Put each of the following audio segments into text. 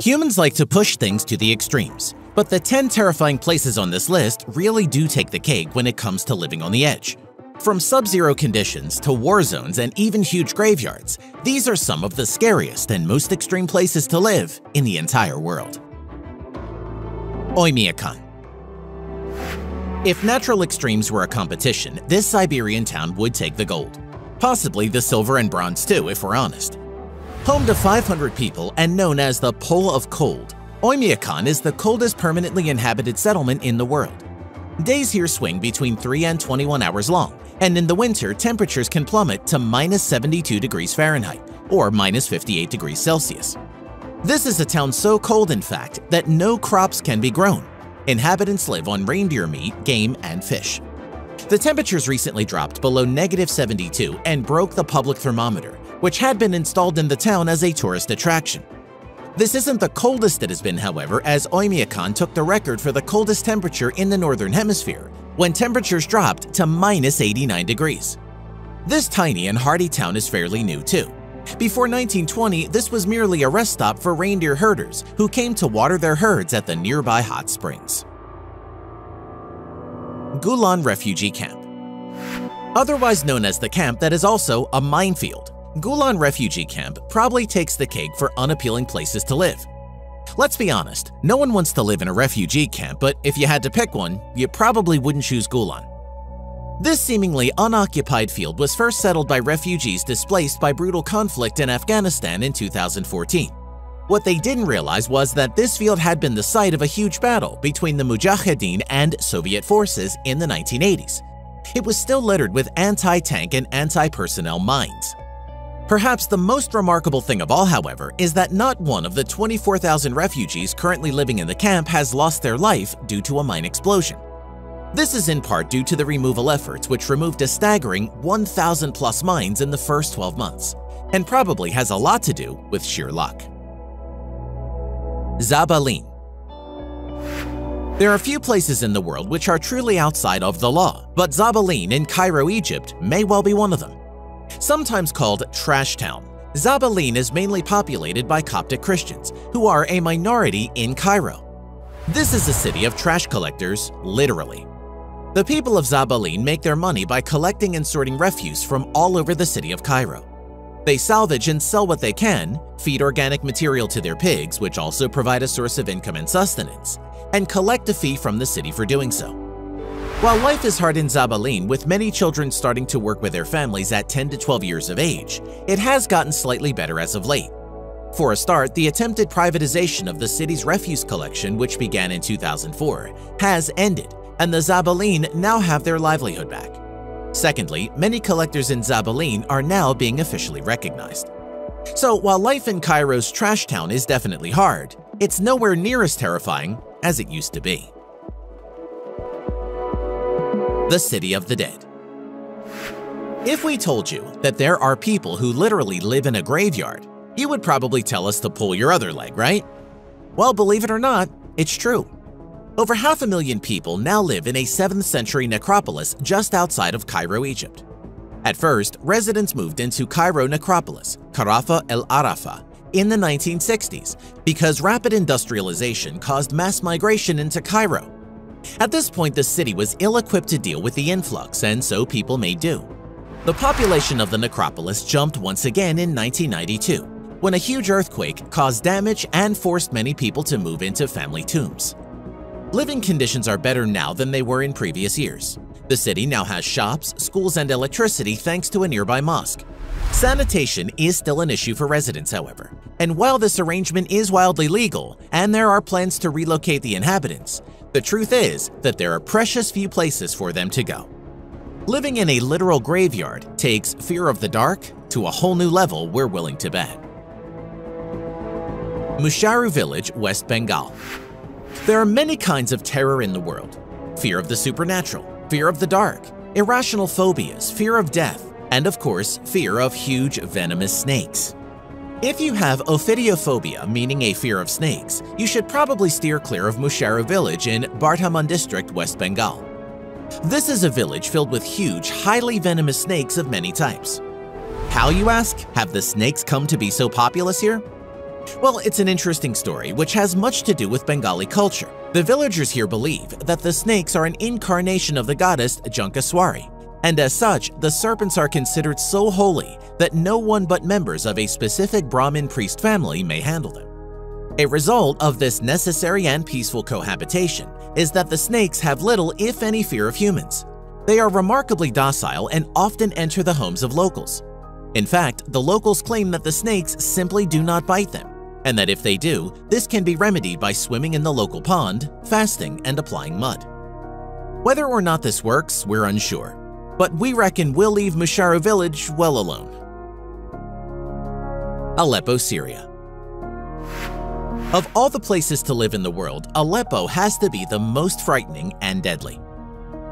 Humans like to push things to the extremes, but the 10 terrifying places on this list really do take the cake when it comes to living on the edge. From sub-zero conditions to war zones and even huge graveyards, these are some of the scariest and most extreme places to live in the entire world. Oymyakon If natural extremes were a competition, this Siberian town would take the gold. Possibly the silver and bronze too, if we're honest. Home to 500 people and known as the Pole of Cold, Oymyakon is the coldest permanently inhabited settlement in the world. Days here swing between 3 and 21 hours long, and in the winter, temperatures can plummet to minus 72 degrees Fahrenheit, or minus 58 degrees Celsius. This is a town so cold, in fact, that no crops can be grown. Inhabitants live on reindeer meat, game, and fish. The temperatures recently dropped below negative 72 and broke the public thermometer, which had been installed in the town as a tourist attraction. This isn't the coldest it has been, however, as Oymyakon took the record for the coldest temperature in the Northern Hemisphere, when temperatures dropped to minus 89 degrees. This tiny and hardy town is fairly new too. Before 1920, this was merely a rest stop for reindeer herders who came to water their herds at the nearby hot springs. Gulan Refugee Camp Otherwise known as the camp that is also a minefield, Gulan Refugee Camp probably takes the cake for unappealing places to live. Let's be honest, no one wants to live in a refugee camp, but if you had to pick one, you probably wouldn't choose Gulan. This seemingly unoccupied field was first settled by refugees displaced by brutal conflict in Afghanistan in 2014. What they didn't realize was that this field had been the site of a huge battle between the Mujahideen and Soviet forces in the 1980s. It was still littered with anti-tank and anti-personnel mines. Perhaps the most remarkable thing of all, however, is that not one of the 24,000 refugees currently living in the camp has lost their life due to a mine explosion. This is in part due to the removal efforts which removed a staggering 1,000 plus mines in the first 12 months, and probably has a lot to do with sheer luck. Zabaleen There are few places in the world which are truly outside of the law, but Zabaleen in Cairo, Egypt may well be one of them. Sometimes called Trash Town, Zabaleen is mainly populated by Coptic Christians, who are a minority in Cairo. This is a city of trash collectors, literally. The people of Zabaleen make their money by collecting and sorting refuse from all over the city of Cairo. They salvage and sell what they can, feed organic material to their pigs, which also provide a source of income and sustenance, and collect a fee from the city for doing so. While life is hard in Zabaleen, with many children starting to work with their families at 10 to 12 years of age, it has gotten slightly better as of late. For a start, the attempted privatization of the city's refuse collection, which began in 2004, has ended, and the Zabaleen now have their livelihood back. Secondly, many collectors in Zabaleen are now being officially recognized. So while life in Cairo's trash town is definitely hard, it's nowhere near as terrifying as it used to be the City of the Dead. If we told you that there are people who literally live in a graveyard, you would probably tell us to pull your other leg, right? Well, believe it or not, it's true. Over half a million people now live in a 7th century necropolis just outside of Cairo, Egypt. At first, residents moved into Cairo necropolis, Karafa el Arafa, in the 1960s because rapid industrialization caused mass migration into Cairo at this point, the city was ill-equipped to deal with the influx, and so people made do. The population of the necropolis jumped once again in 1992, when a huge earthquake caused damage and forced many people to move into family tombs. Living conditions are better now than they were in previous years. The city now has shops, schools, and electricity thanks to a nearby mosque. Sanitation is still an issue for residents, however, and while this arrangement is wildly legal and there are plans to relocate the inhabitants, the truth is that there are precious few places for them to go. Living in a literal graveyard takes fear of the dark to a whole new level we're willing to bet. Musharu Village, West Bengal There are many kinds of terror in the world. Fear of the supernatural, fear of the dark, irrational phobias, fear of death, and of course, fear of huge venomous snakes. If you have ophidiophobia, meaning a fear of snakes, you should probably steer clear of Musharu village in Bardhaman district, West Bengal. This is a village filled with huge, highly venomous snakes of many types. How, you ask, have the snakes come to be so populous here? Well, it's an interesting story which has much to do with Bengali culture. The villagers here believe that the snakes are an incarnation of the goddess Jankaswari, and as such, the serpents are considered so holy that no one but members of a specific Brahmin priest family may handle them. A result of this necessary and peaceful cohabitation is that the snakes have little if any fear of humans. They are remarkably docile and often enter the homes of locals. In fact, the locals claim that the snakes simply do not bite them, and that if they do, this can be remedied by swimming in the local pond, fasting, and applying mud. Whether or not this works, we're unsure, but we reckon we'll leave Musharu village well alone. Aleppo, Syria Of all the places to live in the world, Aleppo has to be the most frightening and deadly.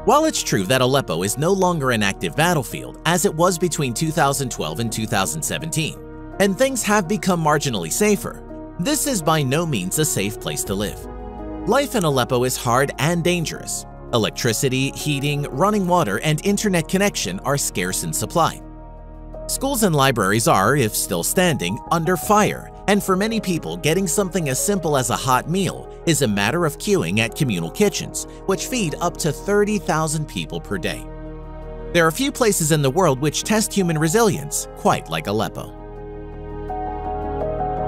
While it's true that Aleppo is no longer an active battlefield as it was between 2012 and 2017, and things have become marginally safer, this is by no means a safe place to live. Life in Aleppo is hard and dangerous, Electricity, heating, running water, and internet connection are scarce in supply. Schools and libraries are, if still standing, under fire, and for many people, getting something as simple as a hot meal is a matter of queuing at communal kitchens, which feed up to 30,000 people per day. There are few places in the world which test human resilience quite like Aleppo.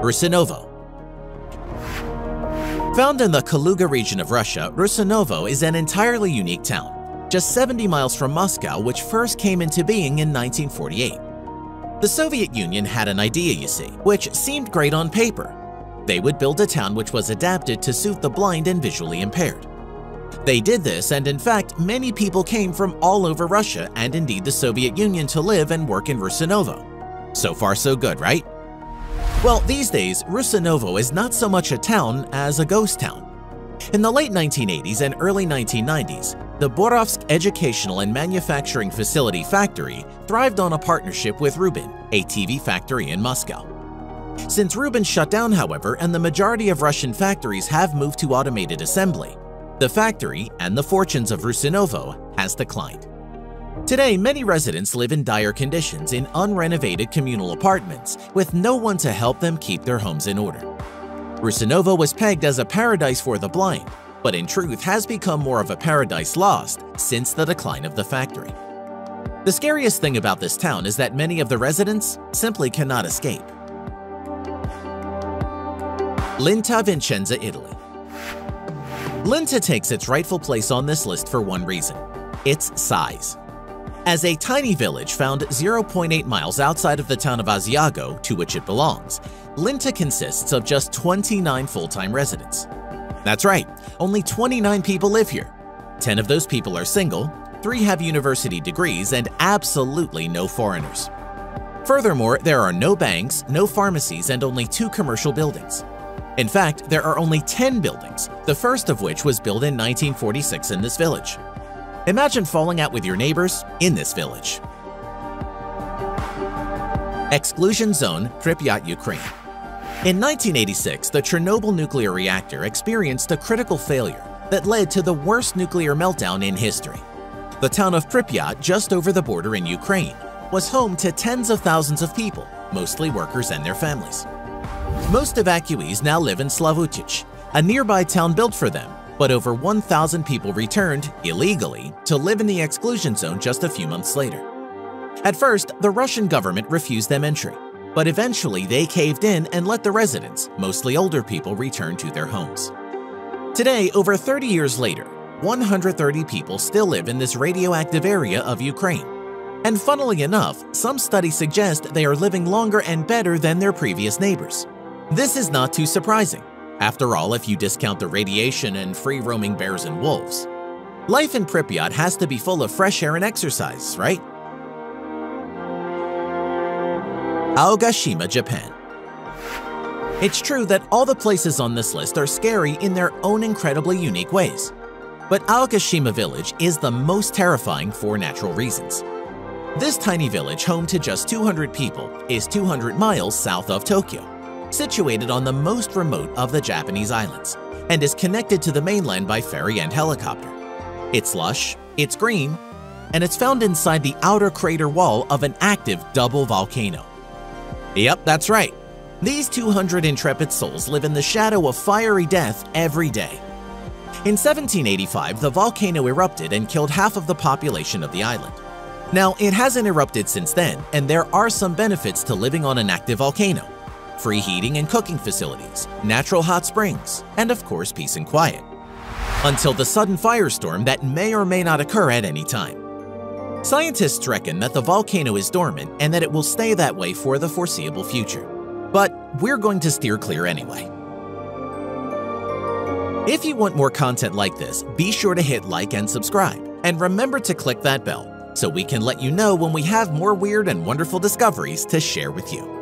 Rusinovo Found in the Kaluga region of Russia, Rusinovo is an entirely unique town, just 70 miles from Moscow, which first came into being in 1948. The Soviet Union had an idea, you see, which seemed great on paper. They would build a town which was adapted to suit the blind and visually impaired. They did this, and in fact, many people came from all over Russia and indeed the Soviet Union to live and work in Rusinovo. So far so good, right? Well, these days, Rusinovo is not so much a town as a ghost town. In the late 1980s and early 1990s, the Borovsk Educational and Manufacturing Facility factory thrived on a partnership with Rubin, a TV factory in Moscow. Since Rubin shut down, however, and the majority of Russian factories have moved to automated assembly, the factory and the fortunes of Rusinovo has declined. Today, many residents live in dire conditions in unrenovated communal apartments with no one to help them keep their homes in order. Rusinovo was pegged as a paradise for the blind, but in truth has become more of a paradise lost since the decline of the factory. The scariest thing about this town is that many of the residents simply cannot escape. Linta Vicenza, Italy Linta takes its rightful place on this list for one reason – its size. As a tiny village found 0.8 miles outside of the town of Asiago, to which it belongs, Linta consists of just 29 full-time residents. That's right, only 29 people live here. 10 of those people are single, 3 have university degrees, and absolutely no foreigners. Furthermore, there are no banks, no pharmacies, and only two commercial buildings. In fact, there are only 10 buildings, the first of which was built in 1946 in this village. Imagine falling out with your neighbors in this village. Exclusion Zone, Pripyat, Ukraine. In 1986, the Chernobyl nuclear reactor experienced a critical failure that led to the worst nuclear meltdown in history. The town of Pripyat, just over the border in Ukraine, was home to tens of thousands of people, mostly workers and their families. Most evacuees now live in Slavutich, a nearby town built for them but over 1,000 people returned, illegally, to live in the exclusion zone just a few months later. At first, the Russian government refused them entry, but eventually they caved in and let the residents, mostly older people, return to their homes. Today, over 30 years later, 130 people still live in this radioactive area of Ukraine. And funnily enough, some studies suggest they are living longer and better than their previous neighbors. This is not too surprising. After all, if you discount the radiation and free-roaming bears and wolves. Life in Pripyat has to be full of fresh air and exercise, right? Aogashima, Japan It's true that all the places on this list are scary in their own incredibly unique ways. But Aogashima Village is the most terrifying for natural reasons. This tiny village, home to just 200 people, is 200 miles south of Tokyo situated on the most remote of the Japanese islands, and is connected to the mainland by ferry and helicopter. It's lush, it's green, and it's found inside the outer crater wall of an active double volcano. Yep, that's right. These 200 intrepid souls live in the shadow of fiery death every day. In 1785, the volcano erupted and killed half of the population of the island. Now, it hasn't erupted since then, and there are some benefits to living on an active volcano. Free heating and cooking facilities, natural hot springs, and of course peace and quiet. Until the sudden firestorm that may or may not occur at any time. Scientists reckon that the volcano is dormant and that it will stay that way for the foreseeable future. But we're going to steer clear anyway. If you want more content like this, be sure to hit like and subscribe, and remember to click that bell so we can let you know when we have more weird and wonderful discoveries to share with you.